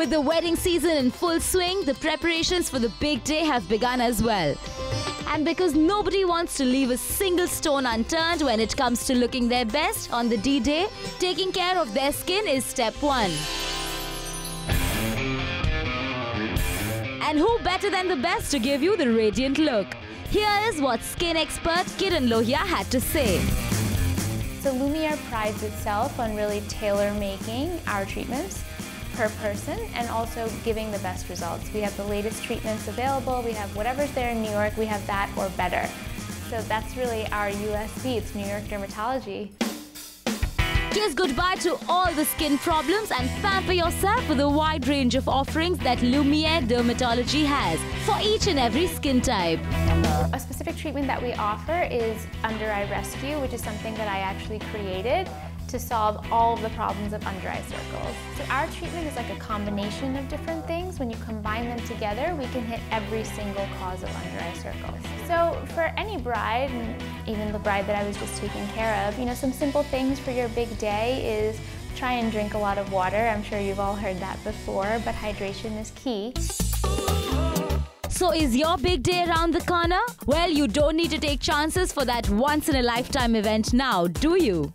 With the wedding season in full swing, the preparations for the big day have begun as well. And because nobody wants to leave a single stone unturned when it comes to looking their best on the D Day, taking care of their skin is step one. And who better than the best to give you the radiant look? Here is what skin expert Kiran Lohia had to say. So Lumiere prides itself on really tailor making our treatments per person and also giving the best results. We have the latest treatments available, we have whatever's there in New York, we have that or better. So that's really our USP, it's New York Dermatology. Kiss goodbye to all the skin problems and pamper yourself with a wide range of offerings that Lumiere Dermatology has for each and every skin type. A specific treatment that we offer is Under Eye Rescue, which is something that I actually created to solve all of the problems of under eye circles. So our treatment is like a combination of different things. When you combine them together, we can hit every single cause of under eye circles. So for any bride, and even the bride that I was just taking care of, you know, some simple things for your big day is try and drink a lot of water. I'm sure you've all heard that before, but hydration is key. So is your big day around the corner? Well, you don't need to take chances for that once in a lifetime event now, do you?